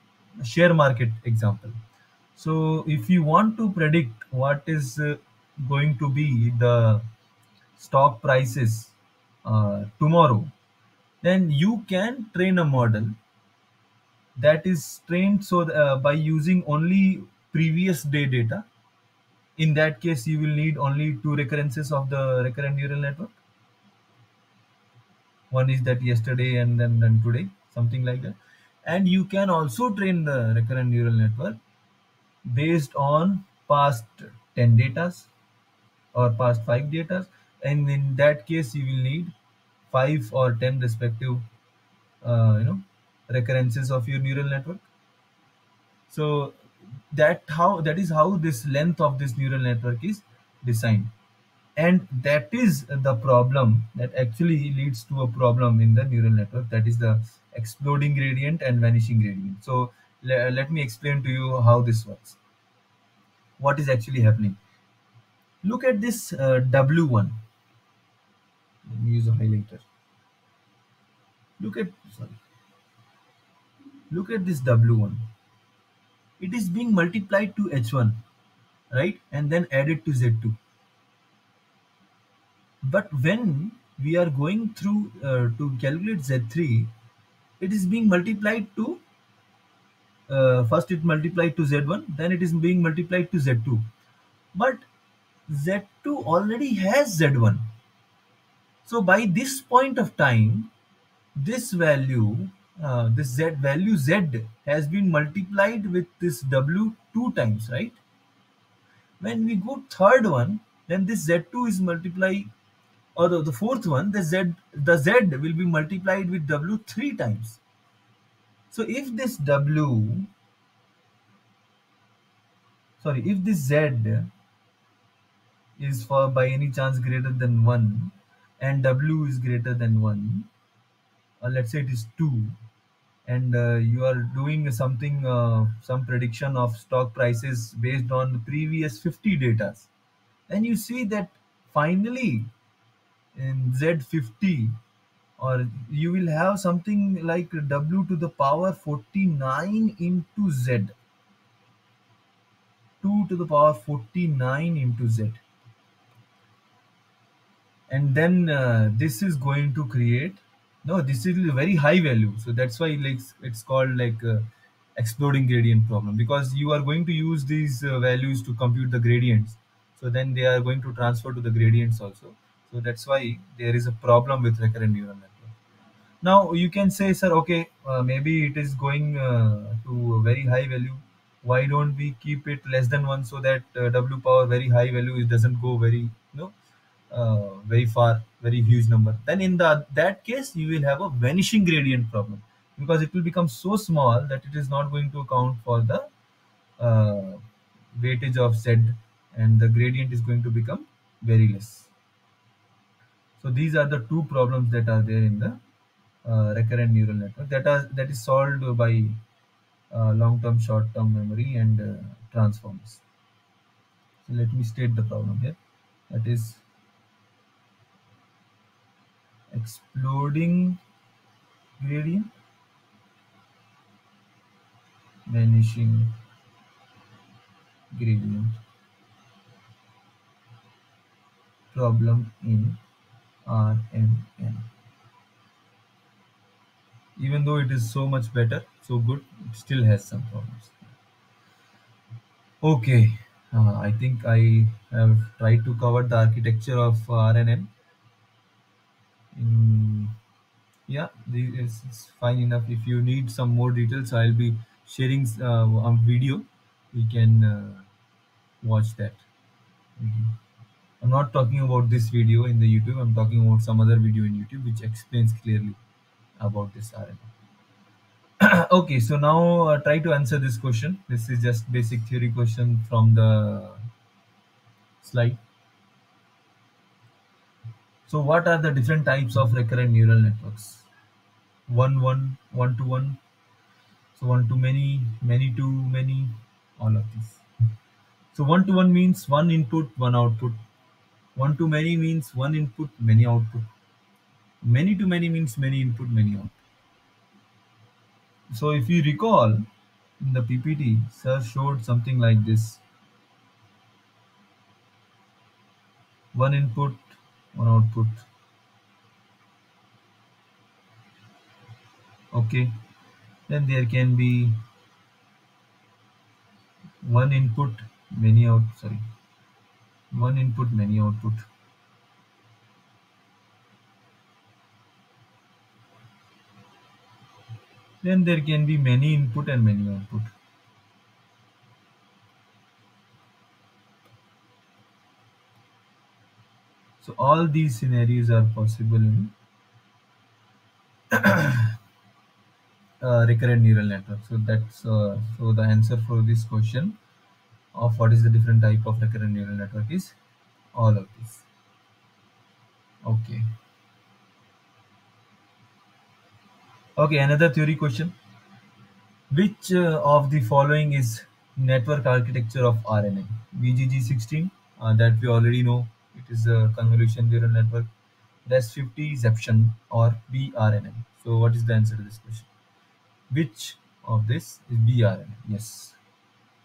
share market example. So if you want to predict what is uh, going to be the stock prices uh, tomorrow then you can train a model that is trained so uh, by using only previous day data. In that case you will need only two recurrences of the recurrent neural network. One is that yesterday and then, then today something like that. And you can also train the recurrent neural network based on past 10 datas or past 5 datas. And in that case you will need 5 or 10 respective uh, you know recurrences of your neural network. So that how that is how this length of this neural network is designed. And that is the problem that actually leads to a problem in the neural network. That is the exploding gradient and vanishing gradient so le- let me explain to you how this works what is actually happening. Look at this uh, W1. Let me use a highlighter. Look at sorry. Look at this W1. It is being multiplied to H1, right? And then added to Z2. But when we are going through uh, to calculate Z3, it is being multiplied to uh, first it multiplied to Z1, then it is being multiplied to Z2. But Z2 already has Z1. So by this point of time, this value, uh, this Z value Z has been multiplied with this W two times, right? When we go third one, then this Z2 is multiply, or the, the fourth one, the Z, the Z will be multiplied with W three times. So if this W, sorry, if this Z is for by any chance greater than 1 and W is greater than 1, uh, let's say it is 2, and uh, you are doing something, uh, some prediction of stock prices based on the previous 50 data, then you see that finally in Z50 or you will have something like W to the power 49 into Z. 2 to the power 49 into Z. And then uh, this is going to create, no, this is a very high value. So that's why like it's called like uh, exploding gradient problem because you are going to use these uh, values to compute the gradients. So then they are going to transfer to the gradients also. So that's why there is a problem with recurrent neural network. Now you can say, sir, okay, uh, maybe it is going uh, to a very high value. Why don't we keep it less than one so that uh, W power very high value it doesn't go very you know uh, very far, very huge number. Then in the that case you will have a vanishing gradient problem because it will become so small that it is not going to account for the uh, weightage of Z and the gradient is going to become very less. So these are the two problems that are there in the uh, recurrent neural network that are that is solved by uh, long-term, short-term memory and uh, transforms. So let me state the problem here. That is exploding gradient, vanishing gradient problem in RNN. Even though it is so much better, so good, it still has some problems. Okay, uh, I think I have tried to cover the architecture of RNN. Yeah, this is fine enough. If you need some more details, I'll be sharing uh, a video. You can uh, watch that. video. I'm not talking about this video in the YouTube. I'm talking about some other video in YouTube which explains clearly about this RNN. okay, so now uh, try to answer this question. This is just basic theory question from the slide. So what are the different types of recurrent neural networks? One, one, one to one. So one to many, many to many, all of these. So one to one means one input, one output. One to many means one input, many output. Many to many means many input, many output. So if you recall in the PPT, sir showed something like this. One input, one output. Okay. Then there can be one input, many out sorry. One input, many output. Then there can be many input and many output. So all these scenarios are possible in uh, recurrent neural network. So that's uh, so the answer for this question of what is the different type of recurrent neural network is all of this. Okay. Okay, another theory question. Which uh, of the following is network architecture of RNN. VGG16, uh, that we already know, it is a convolution neural network. REST50 Xception or BRNN. So what is the answer to this question? Which of this is BRNN? Yes.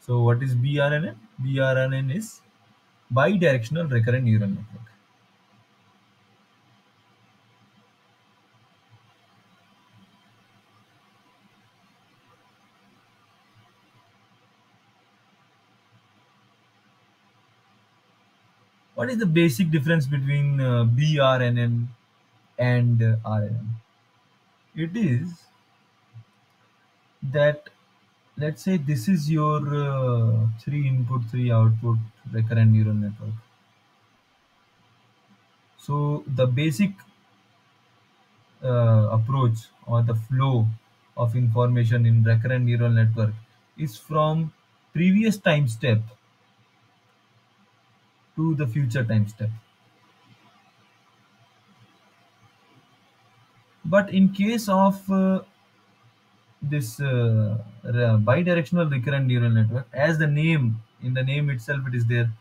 So what is BRNN? BRNN is bidirectional recurrent neural network. What is the basic difference between uh, BRNN and uh, RNN? It is that let's say this is your uh, three input, three output recurrent neural network. So the basic uh, approach or the flow of information in recurrent neural network is from previous time step to the future time step. But in case of uh, this uh, re- bidirectional recurrent neural network, as the name in the name itself, it is there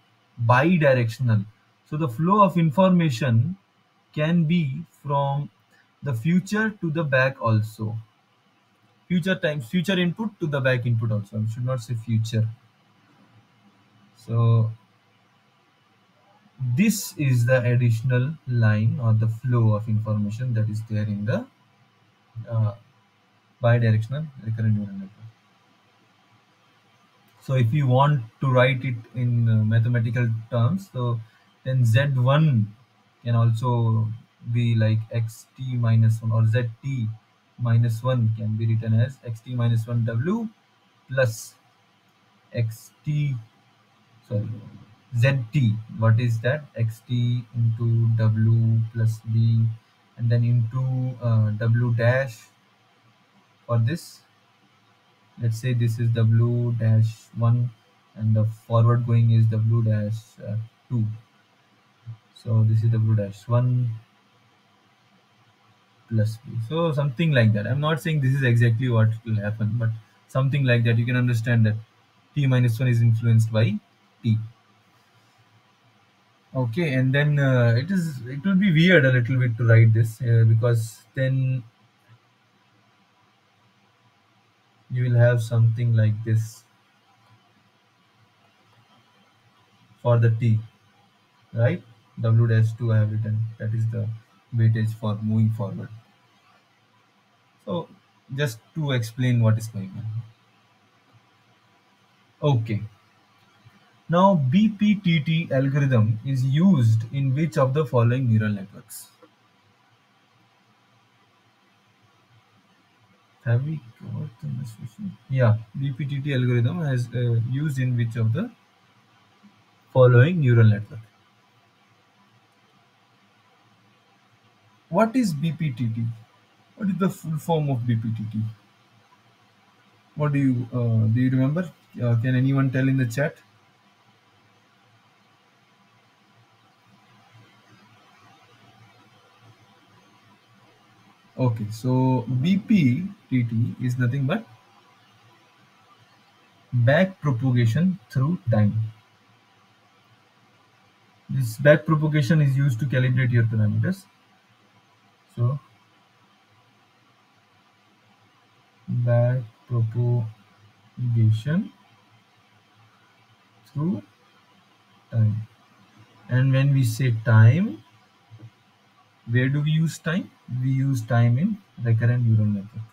bidirectional. So the flow of information can be from the future to the back also. Future times future input to the back input also. I should not say future. So this is the additional line or the flow of information that is there in the uh, bidirectional recurrent neural network. So if you want to write it in uh, mathematical terms, so then Z1 can also be like xt minus 1 or zt minus 1 can be written as xt minus 1 w plus xt sorry zt what is that xt into w plus b and then into uh, w dash for this. Let's say this is w dash 1 and the forward going is w dash uh, 2 so this is w dash 1 plus b. So something like that. I'm not saying this is exactly what will happen but something like that. You can understand that t minus 1 is influenced by t. Okay and then uh, it is it will be weird a little bit to write this uh, because then you will have something like this for the t right? W dash 2 i have written. That is the weightage for moving forward. So just to explain what is going on. Okay. Now bptt algorithm is used in which of the following neural networks have we covered the question? Yeah bptt algorithm has uh, used in which of the following neural network? What is bptt what is the full form of bptt what do you uh, do you remember? Uh, can anyone tell in the chat okay so bptt is nothing but back propagation through time. This back propagation is used to calibrate your parameters. So back propagation through time. And when we say time where do we use time? We use time in recurrent neural network.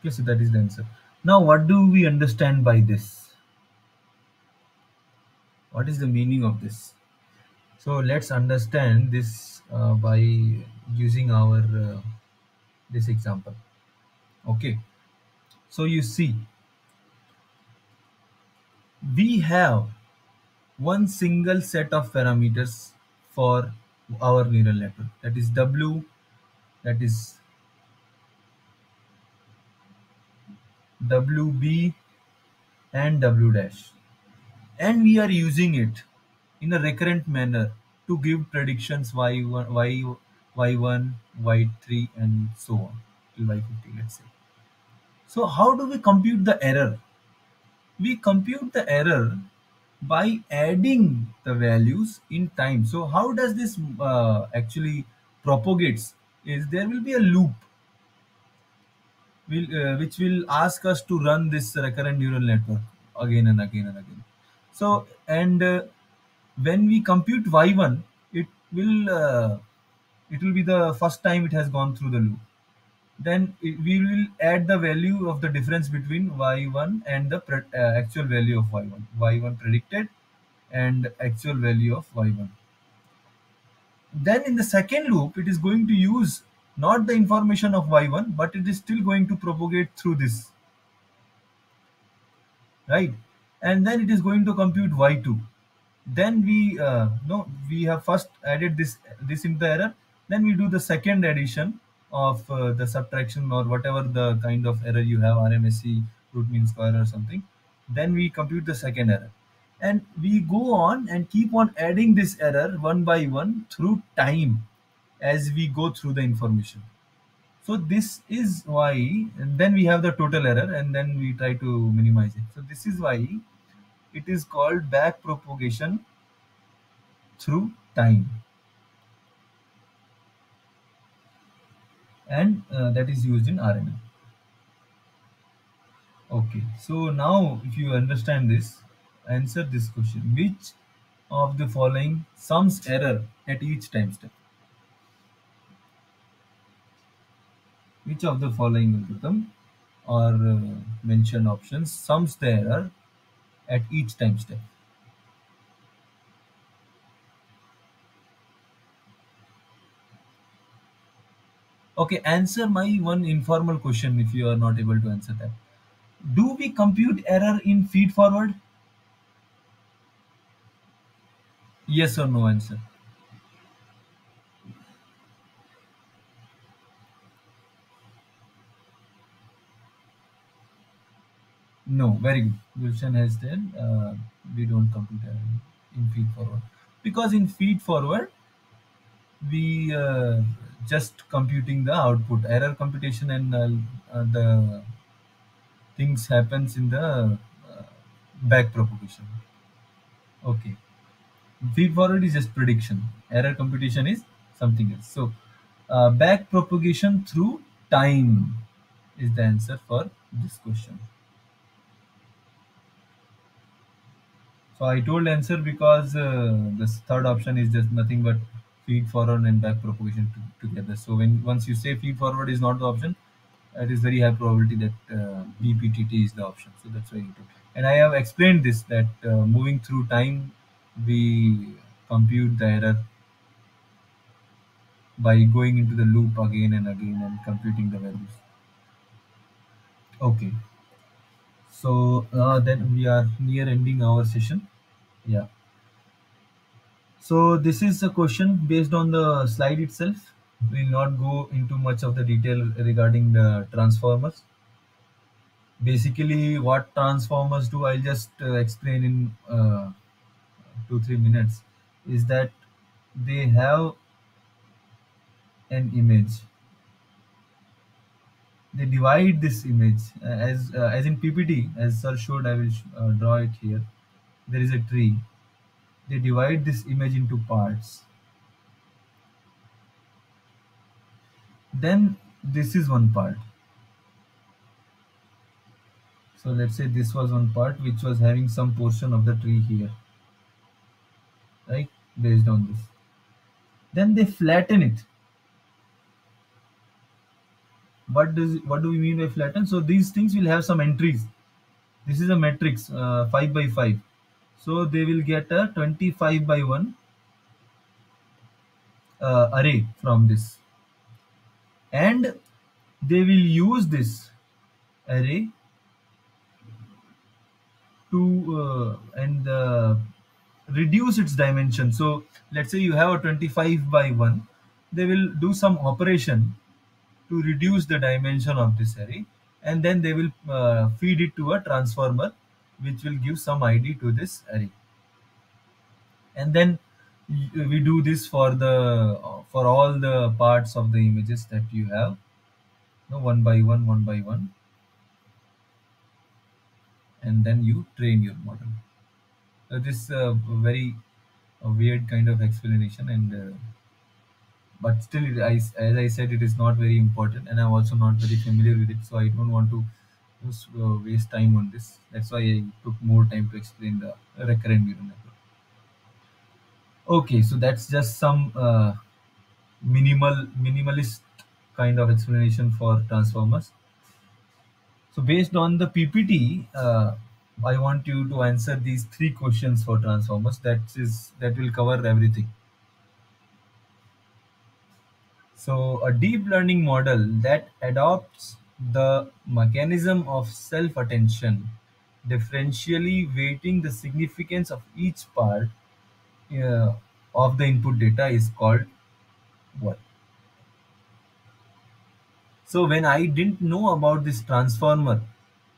Okay so that is the answer. Now what do we understand by this? What is the meaning of this? So let's understand this uh, by using our uh, this example. Okay. So you see we have one single set of parameters for our neural network. That is w that is wb and w dash. And we are using it in a recurrent manner to give predictions y1 y y1 y3 and so on till y50 let's say. So how do we compute the error? We compute the error by adding the values in time. So how does this uh, actually propagates? Is there will be a loop will, uh, which will ask us to run this recurrent neural network again and again and again. So and uh, when we compute y1, it will uh, it will be the first time it has gone through the loop then we will add the value of the difference between y1 and the uh, actual value of y1 y1 predicted and actual value of y1 then in the second loop it is going to use not the information of y1 but it is still going to propagate through this. Right? And then it is going to compute y2 then we uh, no we have first added this this in the error. Then we do the second addition of uh, the subtraction or whatever the kind of error you have RMSE root mean square or something then we compute the second error. And we go on and keep on adding this error one by one through time as we go through the information. So this is why and then we have the total error and then we try to minimize it. So this is why it is called back propagation through time and uh, that is used in RNN. Okay, so now if you understand this, answer this question. Which of the following sums error at each time step? Which of the following algorithm or uh, mention options sums the error at each time step? Okay, answer my one informal question if you are not able to answer that. Do we compute error in feed forward? Yes or no answer. No, very good. Gulshan has said uh, we don't compute error in feed forward because in feed forward we uh, just computing the output error computation and uh, uh, the things happens in the uh, back propagation. Okay, feed forward is just prediction. Error computation is something else. So uh, back propagation through time is the answer for this question. So I told answer because this third option is just nothing but feed forward and back propagation to, together. So when once you say feed forward is not the option, it is very high probability that uh, BPTT is the option. So that's why you took. And I have explained this that uh, moving through time, we compute the error by going into the loop again and again and computing the values. Okay. So uh, then we are near ending our session. Yeah. So this is a question based on the slide itself. We will not go into much of the detail regarding the transformers. Basically, what transformers do, I'll just uh, explain in uh, two three minutes. Is that they have an image. They divide this image uh, as uh, as in PPT, as sir showed. I will uh, draw it here. There is a tree. They divide this image into parts. Then this is one part. So let's say this was one part which was having some portion of the tree here, right? Based on this. Then they flatten it. What does what do we mean by flatten? So these things will have some entries. This is a matrix uh, 5 by 5. So they will get a 25 by 1 uh, array from this. And they will use this array to uh, and uh, reduce its dimension. So let's say you have a 25 by 1. They will do some operation to reduce the dimension of this array and then they will uh, feed it to a transformer which will give some id to this array. And then we do this for the for all the parts of the images that you have. Know, one by one one by one. And then you train your model. So this is a very a weird kind of explanation, and uh, but still, I, as I said, it is not very important, and I'm also not very familiar with it, so I don't want to just, uh, waste time on this. That's why I took more time to explain the recurrent neural network. Okay, so that's just some uh, minimal minimalist kind of explanation for transformers. So based on the PPT, uh, I want you to answer these three questions for transformers. That is that will cover everything. So a deep learning model that adopts the mechanism of self-attention, differentially weighting the significance of each part uh, of the input data is called what? So when I didn't know about this transformer,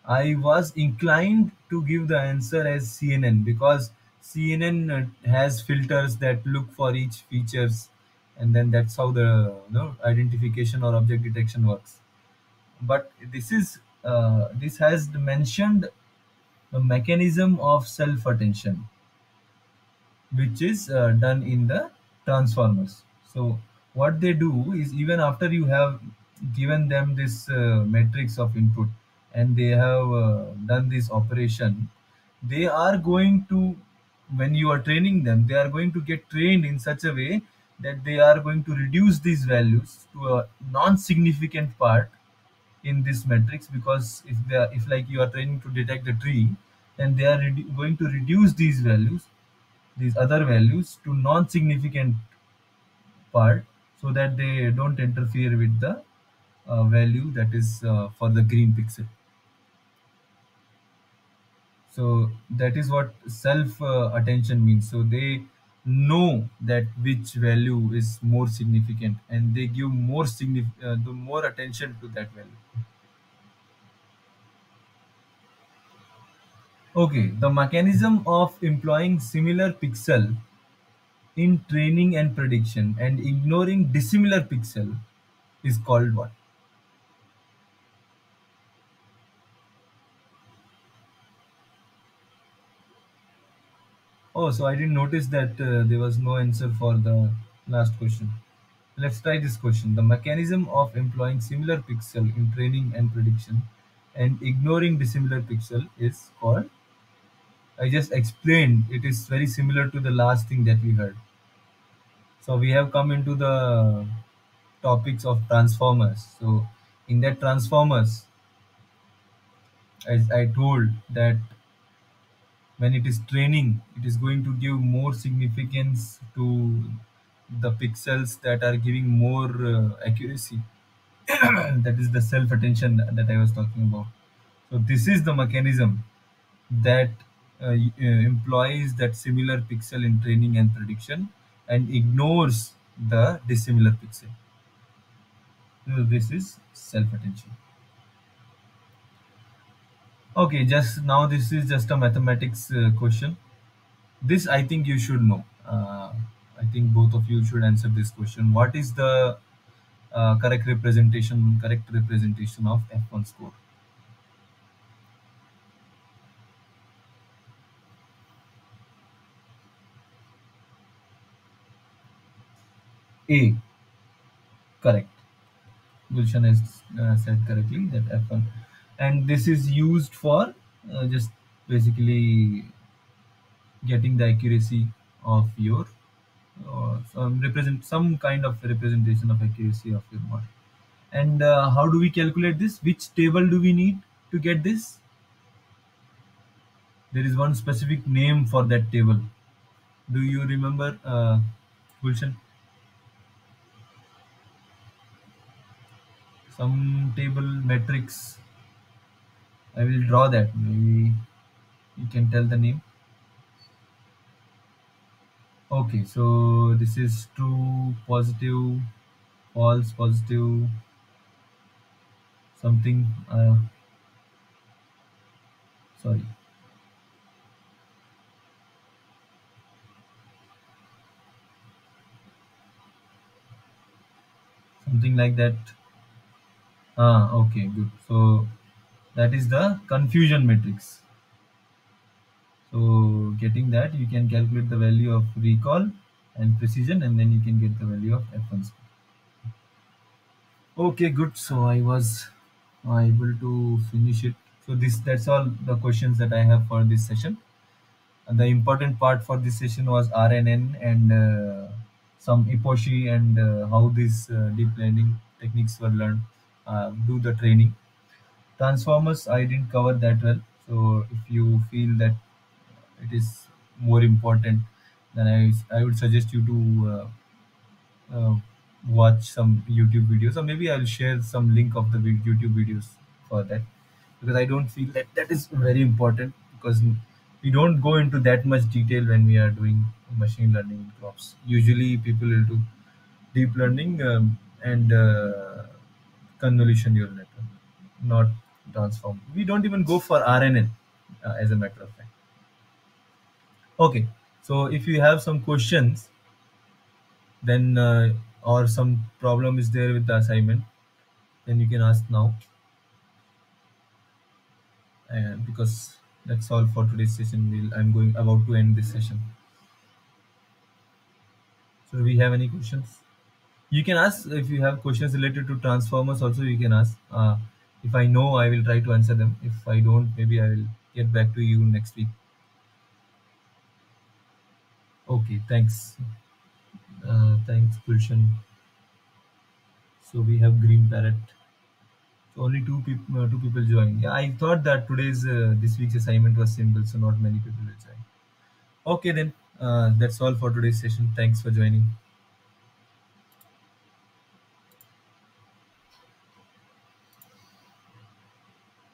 I was inclined to give the answer as CNN because CNN uh, has filters that look for each features, and then that's how the you know, identification or object detection works. But this is uh, this has mentioned the mechanism of self attention which is uh, done in the transformers. So what they do is even after you have given them this uh, matrix of input and they have uh, done this operation, they are going to when you are training them, they are going to get trained in such a way that they are going to reduce these values to a non-significant part in this matrix because if they are if like you are training to detect the tree then they are going to reduce these values these other values to non-significant part so that they don't interfere with the uh, value that is uh, for the green pixel. So that is what self uh, attention means. So they know that which value is more significant and they give more signif- uh, the more attention to that value okay the mechanism of employing similar pixel in training and prediction and ignoring dissimilar pixel is called what? Oh, so I didn't notice that uh, there was no answer for the last question. Let's try this question. The mechanism of employing similar pixel in training and prediction and ignoring dissimilar pixel is called. I just explained it is very similar to the last thing that we heard. So we have come into the topics of transformers. So in that transformers, as I told that when it is training, it is going to give more significance to the pixels that are giving more uh, accuracy. that is the self attention that I was talking about. So this is the mechanism that uh, uh, employs that similar pixel in training and prediction and ignores the dissimilar pixel. So this is self attention. Okay, just now this is just a mathematics uh, question. This I think you should know. Uh, I think both of you should answer this question. What is the uh, correct representation, correct representation of F1 score? A, correct. Gulshan has uh, said correctly that F1, and this is used for uh, just basically getting the accuracy of your uh, some represent some kind of representation of accuracy of your model. And uh, how do we calculate this? Which table do we need to get this? There is one specific name for that table. Do you remember, uh, Gulshan? Some table matrix. I will draw that. Maybe you can tell the name. Okay, so this is true, positive, false, positive, something. Uh, sorry. Something like that. Ah, okay, good. So that is the confusion matrix. So getting that, you can calculate the value of recall and precision, and then you can get the value of F1 speed. Okay, good. So I was able to finish it. So this that's all the questions that I have for this session. And the important part for this session was RNN and uh, some epochs and uh, how these uh, deep learning techniques were learned. Uh, do the training. Transformers I didn't cover that well. So if you feel that it is more important, then I I would suggest you to uh, uh, watch some YouTube videos, or maybe I'll share some link of the YouTube videos for that because I don't feel that that is very important because we don't go into that much detail when we are doing machine learning in crops. Usually, people will do deep learning um, and uh, convolution neural network, not transform. We don't even go for RNN, uh, as a matter of fact. Okay, so if you have some questions, then uh, or some problem is there with the assignment, then you can ask now, uh, because that's all for today's session. We'll, I'm going about to end this session. So, do we have any questions? You can ask if you have questions related to transformers. Also, you can ask. Uh, if I know, I will try to answer them. If I don't, maybe I will get back to you next week. Okay, thanks. Uh, thanks, Gulshan. So we have Green Parrot. So only two people, uh, two people joined. Yeah, I thought that today's uh, this week's assignment was simple, so not many people will join. Okay, then uh, that's all for today's session. Thanks for joining.